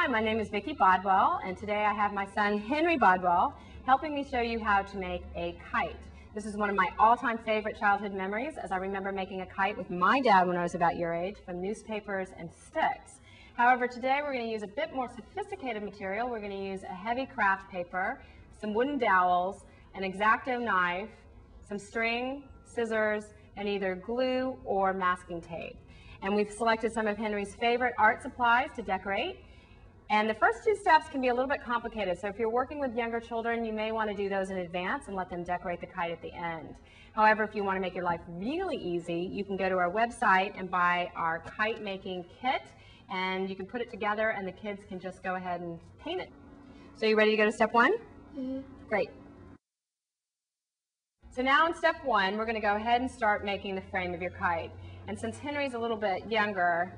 Hi, my name is Vicki Bodwell, and today I have my son Henry Bodwell helping me show you how to make a kite. This is one of my all-time favorite childhood memories as I remember making a kite with my dad when I was about your age from newspapers and sticks. However, today we're going to use a bit more sophisticated material. We're going to use a heavy craft paper, some wooden dowels, an X-Acto knife, some string, scissors, and either glue or masking tape. And we've selected some of Henry's favorite art supplies to decorate. And the first two steps can be a little bit complicated. So if you're working with younger children, you may want to do those in advance and let them decorate the kite at the end. However, if you want to make your life really easy, you can go to our website and buy our kite making kit and you can put it together and the kids can just go ahead and paint it. So you ready to go to step one? Mm -hmm. Great. So now in step one, we're going to go ahead and start making the frame of your kite. And since Henry's a little bit younger,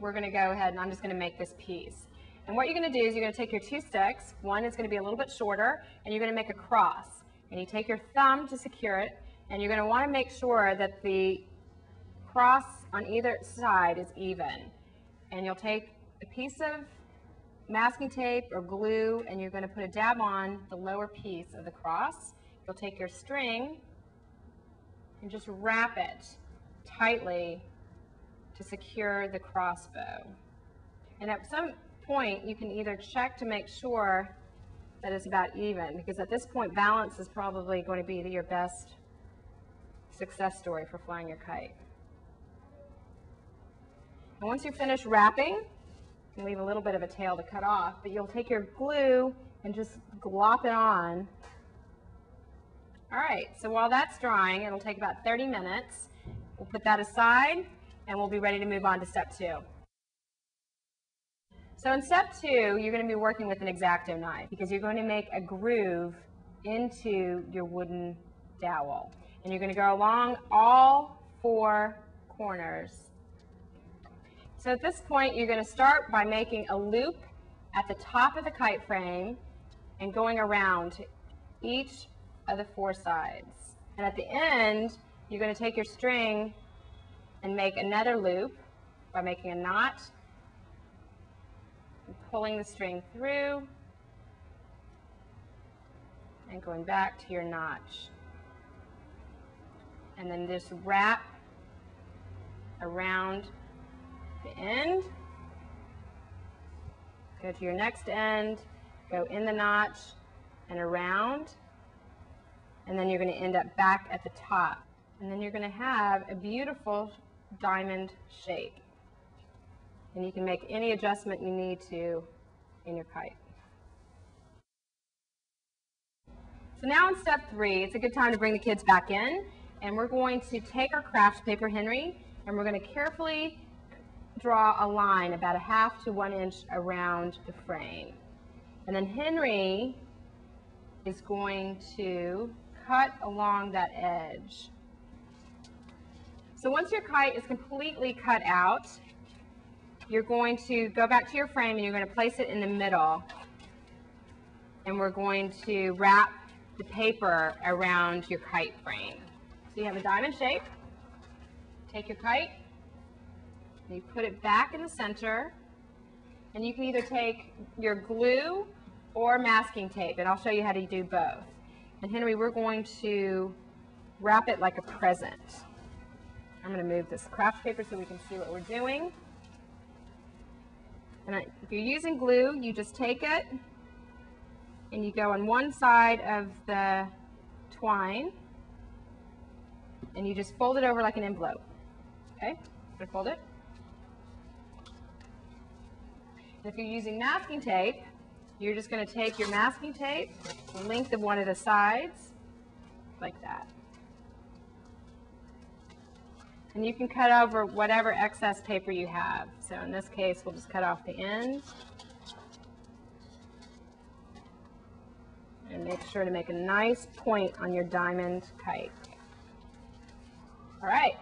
we're going to go ahead and I'm just going to make this piece. And what you're going to do is you're going to take your two sticks. One is going to be a little bit shorter, and you're going to make a cross. And you take your thumb to secure it, and you're going to want to make sure that the cross on either side is even. And you'll take a piece of masking tape or glue, and you're going to put a dab on the lower piece of the cross. You'll take your string and just wrap it tightly to secure the crossbow. And at some point, you can either check to make sure that it's about even, because at this point, balance is probably going to be your best success story for flying your kite. And once you finish wrapping, you leave a little bit of a tail to cut off, but you'll take your glue and just glop it on. All right, so while that's drying, it'll take about 30 minutes. We'll put that aside and we'll be ready to move on to step two. So in step two, you're going to be working with an X-Acto knife because you're going to make a groove into your wooden dowel. And you're going to go along all four corners. So at this point, you're going to start by making a loop at the top of the kite frame and going around each of the four sides. And at the end, you're going to take your string and make another loop by making a knot and pulling the string through and going back to your notch. And then just wrap around the end. Go to your next end, go in the notch and around, and then you're going to end up back at the top. And then you're going to have a beautiful diamond shape. And you can make any adjustment you need to in your kite. So now in step three, it's a good time to bring the kids back in. And we're going to take our craft paper, Henry, and we're going to carefully draw a line about a half to one inch around the frame. And then Henry is going to cut along that edge. So once your kite is completely cut out, you're going to go back to your frame and you're going to place it in the middle. And we're going to wrap the paper around your kite frame. So you have a diamond shape. Take your kite, you put it back in the center. And you can either take your glue or masking tape, and I'll show you how to do both. And Henry, we're going to wrap it like a present. I'm going to move this craft paper so we can see what we're doing. And if you're using glue, you just take it and you go on one side of the twine and you just fold it over like an envelope. Okay, I'm fold it. And if you're using masking tape, you're just going to take your masking tape, the length of one of the sides, like that. And you can cut over whatever excess paper you have. So in this case, we'll just cut off the ends. And make sure to make a nice point on your diamond kite. All right.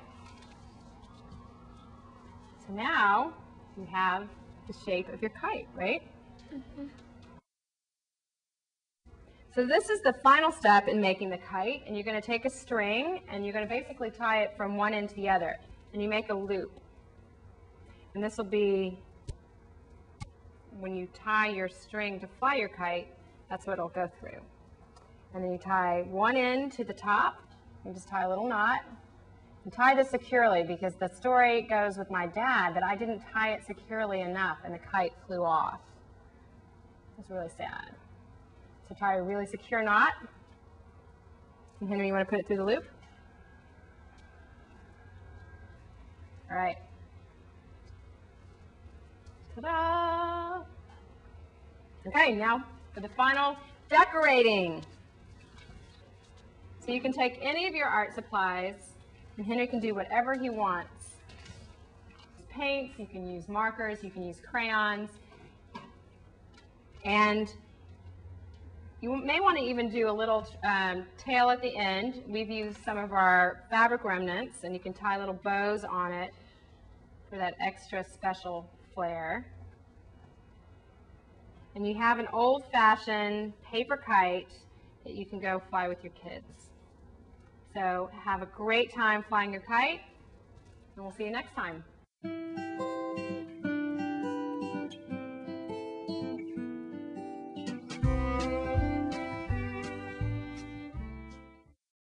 So now you have the shape of your kite, right? Mm -hmm. So this is the final step in making the kite, and you're going to take a string, and you're going to basically tie it from one end to the other, and you make a loop. And this will be when you tie your string to fly your kite, that's what it'll go through. And then you tie one end to the top, you just tie a little knot, and tie this securely because the story goes with my dad that I didn't tie it securely enough and the kite flew off. It was really sad. So tie a really secure knot. And Henry, you want to put it through the loop? All right. Ta-da! Okay, now for the final decorating. So you can take any of your art supplies, and Henry can do whatever he wants. Paints, you can use markers, you can use crayons, and you may want to even do a little um, tail at the end. We've used some of our fabric remnants, and you can tie little bows on it for that extra special flair. And you have an old-fashioned paper kite that you can go fly with your kids. So have a great time flying your kite, and we'll see you next time.